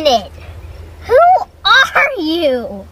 minute. Who are you?